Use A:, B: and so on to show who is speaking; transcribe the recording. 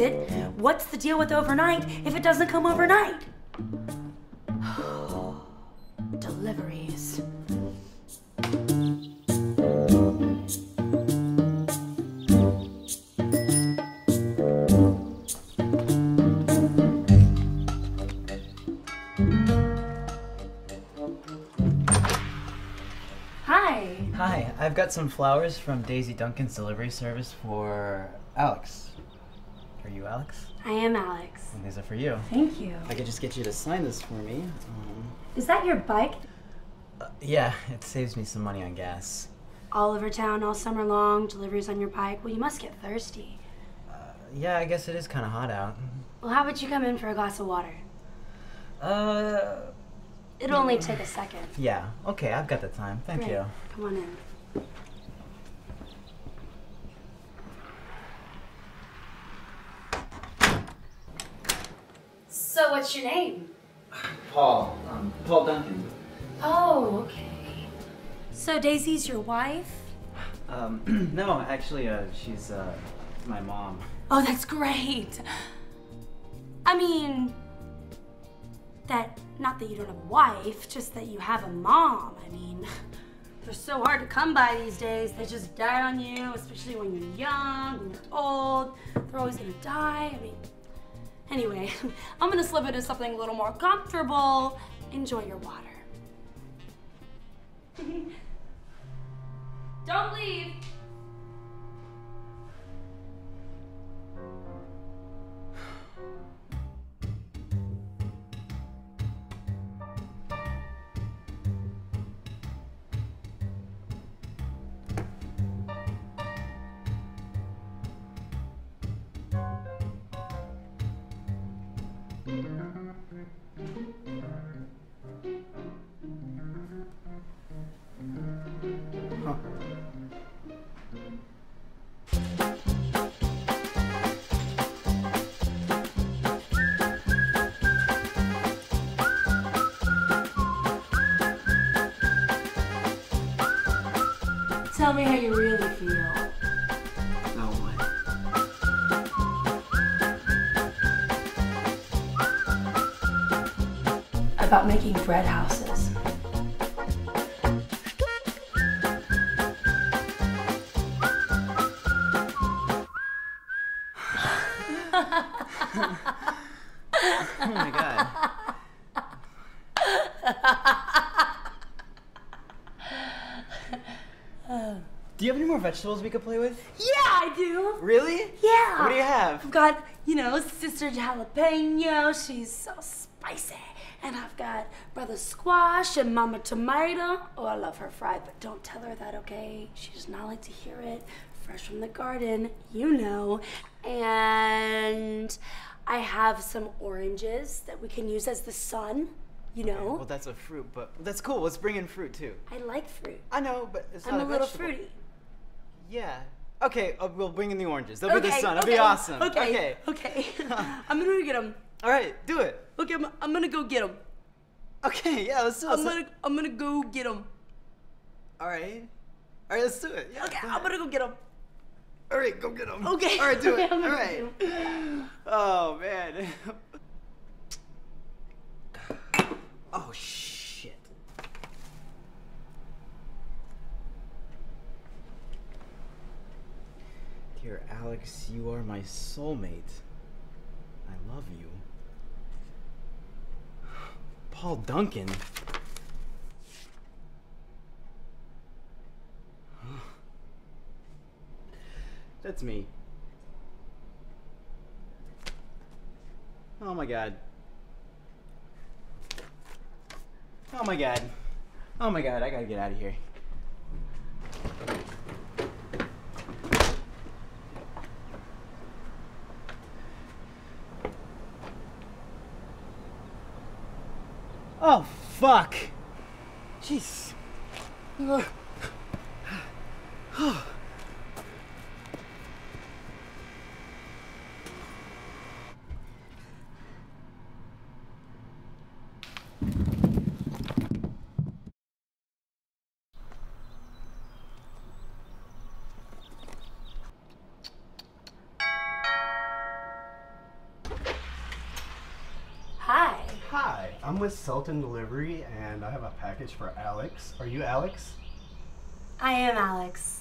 A: it it. What's the deal with overnight if it doesn't come overnight? Deliveries. Hi.
B: Hi, I've got some flowers from Daisy Duncan's delivery service for Alex. Are you Alex?
A: I am Alex.
B: And these are for you.
A: Thank you.
B: I could just get you to sign this for me. Um,
A: Is that your bike?
B: uh, yeah, it saves me some money on gas.
A: All over town all summer long, deliveries on your bike. Well, you must get thirsty.
B: Uh, yeah, I guess it is kind of hot out.
A: Well, how about you come in for a glass of water?
B: Uh,
A: It'll only take a second.
B: yeah, okay, I've got the time. Thank
A: Great.
B: you.
A: Come on in. So, what's your name?
B: Paul, um, Paul Duncan.
A: Oh, okay. So, Daisy's your wife?
B: Um, no, actually, uh, she's, uh, my mom.
A: Oh, that's great. I mean, that, not that you don't have a wife, just that you have a mom. I mean, they're so hard to come by these days. They just die on you, especially when you're young, when you're old. They're always gonna die. I mean, anyway, I'm gonna slip into something a little more comfortable. Enjoy your water. don't leave. Tell me how you really feel. About making bread houses.
B: Oh my god. Do you have any more vegetables we could play with?
A: Yeah, I do.
B: Really?
A: Yeah.
B: What do you have?
A: I've got, you know, Sister Jalapeno. She's so spicy. And I've got Brother Squash and Mama Tomato. Oh, I love her fried, but don't tell her that, okay? She does not like to hear it. Fresh from the garden, you know. And I have some oranges that we can use as the sun, you know.
B: Well, that's a fruit, but that's cool. Let's bring in fruit too.
A: I like fruit.
B: I know, but it's
A: I'm
B: not
A: a little
B: vegetable.
A: fruity.
B: Yeah. Okay, uh, we'll bring in the oranges. They'll be the sun. It'll
A: okay,
B: be awesome.
A: Okay, okay. okay. I'm gonna go get them.
B: All right, do it.
A: Okay, I'm, I'm gonna go get them.
B: Okay, yeah, let's do it.
A: I'm gonna, I'm gonna go get them.
B: All right. All right, let's do it. Yeah.
A: Okay,
B: go
A: I'm gonna go get them.
B: All right, go get them.
A: Okay.
B: All right, do it.
A: Okay, I'm
B: All right. Oh man. oh shit. Alex, you are my soulmate. I love you. Paul Duncan. That's me. Oh my god. Oh my god. Oh my god, I gotta get out of here. Oh, fuck. Jeez. Ugh.
C: I'm with Sultan Delivery and I have a package for Alex. Are you Alex?
A: I am Alex.